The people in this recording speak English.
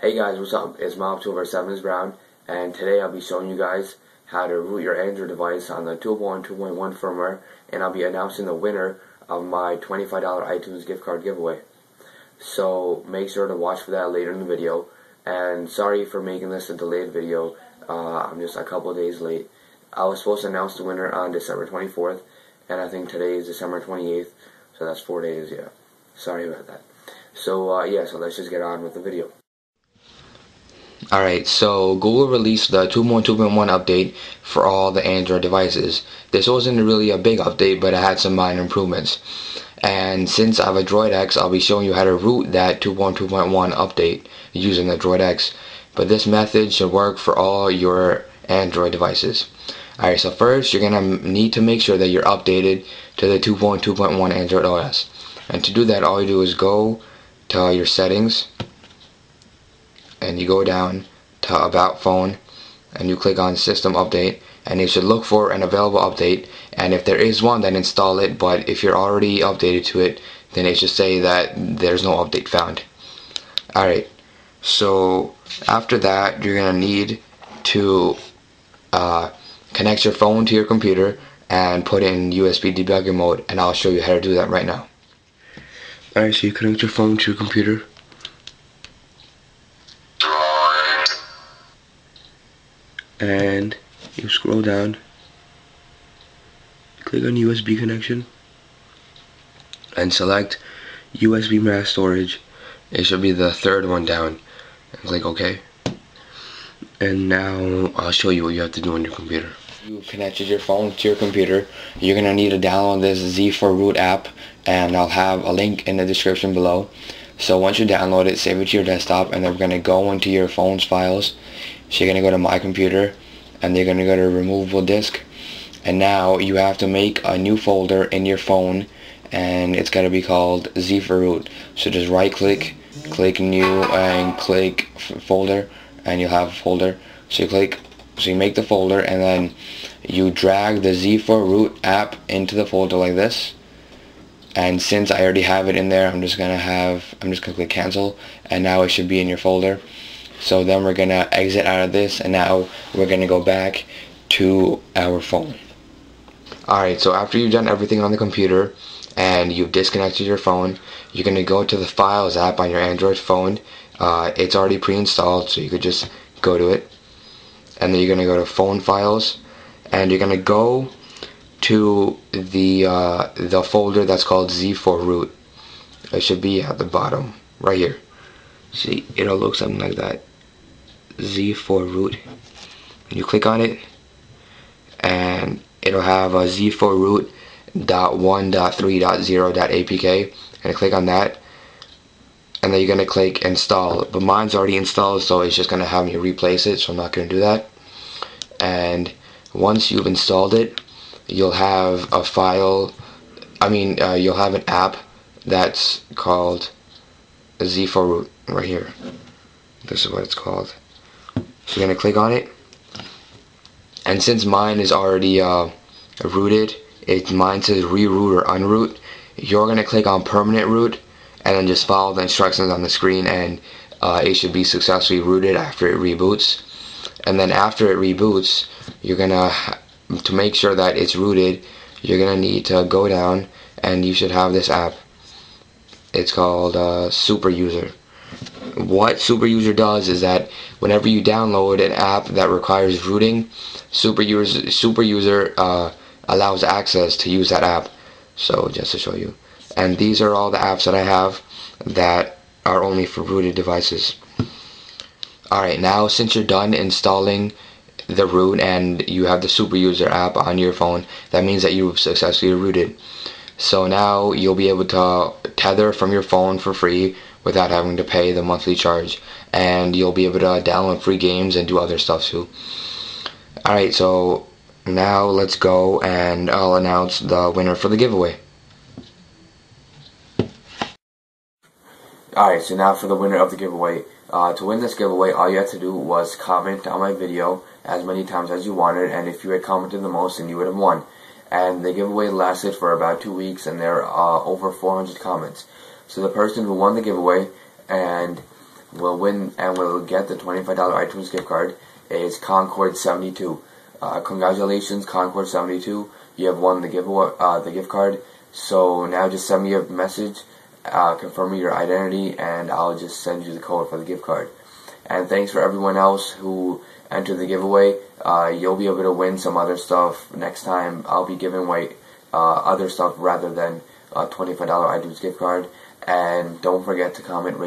guys, what's up? It's Mob 7 is Brown, and today I'll be showing you guys how to root your Android device on the 2.1 2.1 firmware, and I'll be announcing the winner of my $25 iTunes gift card giveaway. So make sure to watch for that later in the video, and sorry for making this a delayed video, uh, I'm just a couple days late. I was supposed to announce the winner on December 24th, and I think today is December 28th, so that's four days, yeah. Sorry about that. So, uh, yeah, so let's just get on with the video. Alright, so Google released the 2.2.1 update for all the Android devices. This wasn't really a big update, but it had some minor improvements. And since I have a Droid X, I'll be showing you how to root that 2.2.1 update using the Droid X. But this method should work for all your Android devices. Alright, so first you're going to need to make sure that you're updated to the 2.2.1 Android OS. And to do that, all you do is go to your settings and you go down to about phone and you click on system update and you should look for an available update. And if there is one then install it but if you're already updated to it then it should say that there's no update found. Alright so after that you're gonna need to uh, connect your phone to your computer and put in USB debugger mode and I'll show you how to do that right now. Alright so you connect your phone to your computer and you scroll down click on USB connection and select USB mass storage. It should be the third one down. And click OK. And now I'll show you what you have to do on your computer. You connected your phone to your computer. You're gonna need to download this Z4Root app and I'll have a link in the description below. So once you download it save it to your desktop and then we're gonna go into your phone's files so you're to go to my computer and you're going to go to removable disk and now you have to make a new folder in your phone and it's gonna be called Z4Root. So just right click, click new and click folder and you'll have a folder. So you click, so you make the folder and then you drag the Z4Root app into the folder like this and since I already have it in there I'm just gonna have I'm just gonna click cancel and now it should be in your folder so then we're going to exit out of this and now we're going to go back to our phone. Alright, so after you've done everything on the computer and you've disconnected your phone, you're going to go to the Files app on your Android phone. Uh, it's already pre-installed, so you could just go to it. And then you're going to go to Phone Files, and you're going to go to the uh, the folder that's called Z4Root. It should be at the bottom, right here. See, it'll look something like that. Z4Root. You click on it, and it'll have a Z4Root.1.3.0.apk, and click on that, and then you're gonna click install. But mine's already installed, so it's just gonna have me replace it. So I'm not gonna do that. And once you've installed it, you'll have a file. I mean, uh, you'll have an app that's called Z4Root right here. This is what it's called. So you're going to click on it. And since mine is already uh, rooted, it mine says reroot or unroot, you're going to click on permanent root and then just follow the instructions on the screen and uh, it should be successfully rooted after it reboots. And then after it reboots, you're going to, to make sure that it's rooted, you're going to need to go down and you should have this app. It's called uh, Super User what Super User does is that whenever you download an app that requires rooting, Super User, Super User uh, allows access to use that app. So just to show you. And these are all the apps that I have that are only for rooted devices. Alright, now since you're done installing the root and you have the Super User app on your phone, that means that you've successfully rooted. So now you'll be able to tether from your phone for free without having to pay the monthly charge and you'll be able to download free games and do other stuff too alright so now let's go and I'll announce the winner for the giveaway Alright, so now for the winner of the giveaway. Uh, to win this giveaway, all you had to do was comment on my video as many times as you wanted, and if you had commented the most, then you would have won. And the giveaway lasted for about two weeks, and there are uh, over 400 comments. So the person who won the giveaway and will win and will get the $25 iTunes gift card is Concord72. Uh, congratulations, Concord72. You have won the giveaway, uh, the gift card. So now just send me a message uh, confirming your identity, and I'll just send you the code for the gift card. And thanks for everyone else who entered the giveaway. Uh, you'll be able to win some other stuff next time. I'll be giving away uh, other stuff rather than a $25 iTunes gift card. And don't forget to comment, rate,